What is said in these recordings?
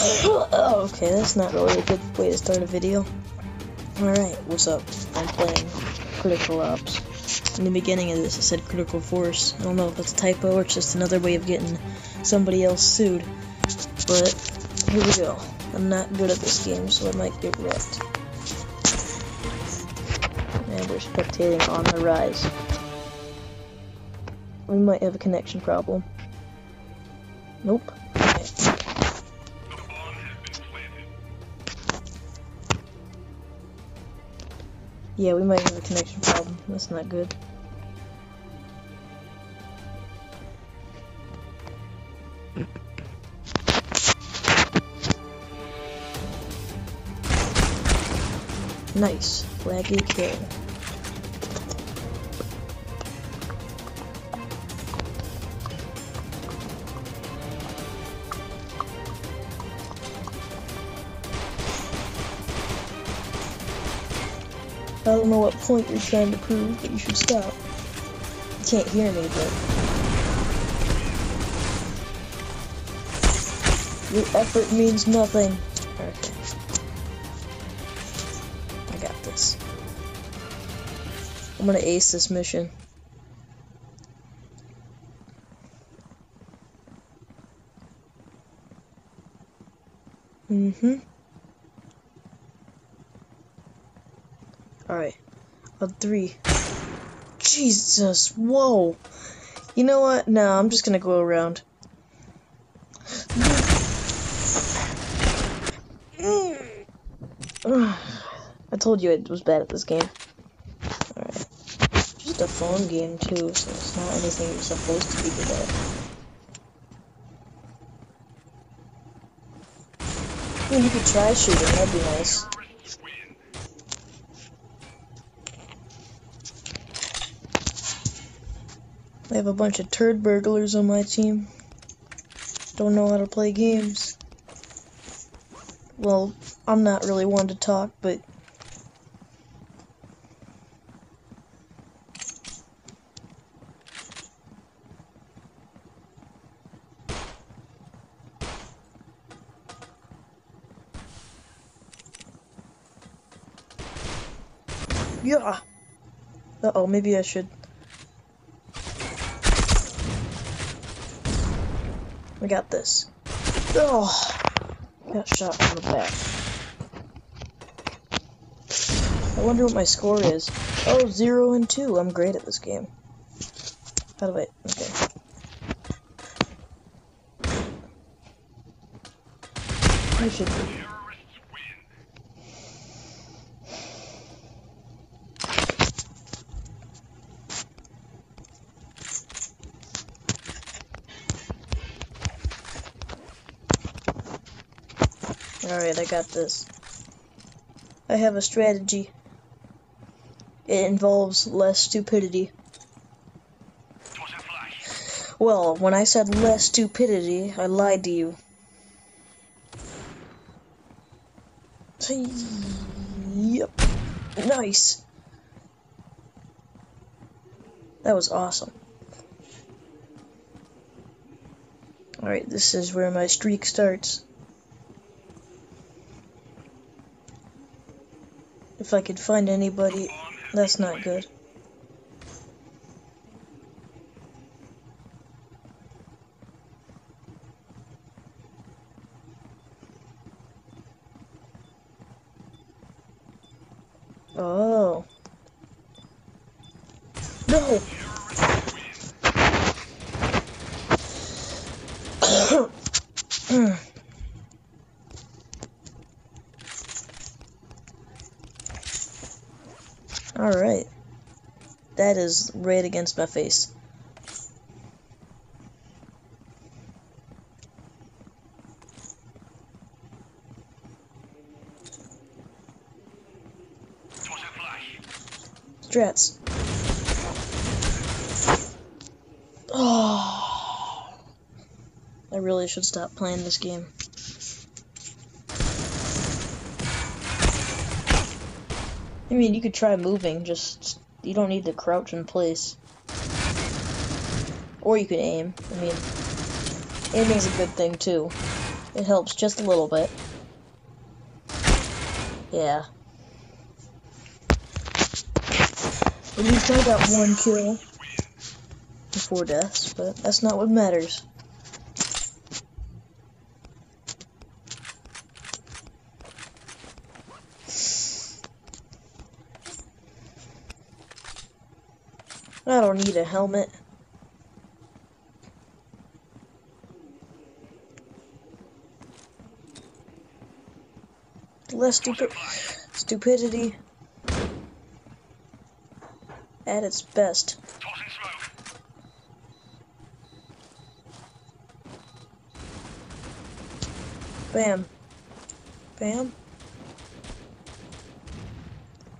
okay, that's not really a good way to start a video. Alright, what's up? I'm playing Critical Ops. In the beginning of this, I said Critical Force. I don't know if it's a typo or it's just another way of getting somebody else sued. But, here we go. I'm not good at this game, so I might get wrecked. And we're spectating on the rise. We might have a connection problem. Nope. Okay. Yeah, we might have a connection problem. That's not good. Nice. Laggy kill. I don't know what point you're trying to prove, but you should stop. You can't hear me, but... Your effort means nothing. I got this. I'm gonna ace this mission. Mm-hmm. Alright. Three. Jesus, whoa. You know what? No, I'm just gonna go around. I told you it was bad at this game. Alright. Just a phone game too, so it's not anything you're supposed to be good at. You could try shooting, that'd be nice. I have a bunch of turd burglars on my team. Don't know how to play games. Well, I'm not really one to talk, but Yeah. Uh oh, maybe I should. I got this. Oh, got shot from the back. I wonder what my score is. Oh, zero and two. I'm great at this game. How do I? Okay. I should be. Alright, I got this. I have a strategy. It involves less stupidity. Well, when I said less stupidity, I lied to you. Yep. Nice. That was awesome. Alright, this is where my streak starts. If I could find anybody, that's not good. Oh. No! Alright. That is right against my face. Strats. Oh. I really should stop playing this game. I mean, you could try moving, just, you don't need to crouch in place. Or you can aim. I mean, aiming's a good thing, too. It helps just a little bit. Yeah. At least I got one kill. Before deaths, but that's not what matters. I don't need a helmet. Less stupid stupidity at its best. Bam. Bam.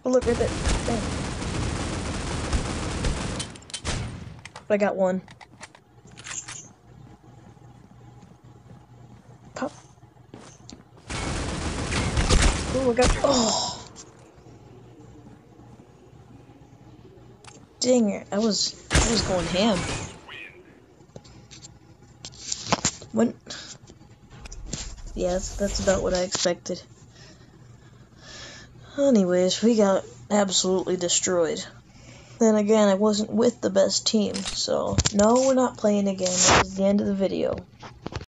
Oh, look right there. Bam. I got one. Pop. Oh, I got. Oh. Dang it! I was I was going ham. When. Yes, that's about what I expected. Anyways, we got absolutely destroyed. Then again, I wasn't with the best team, so no, we're not playing again. This is the end of the video.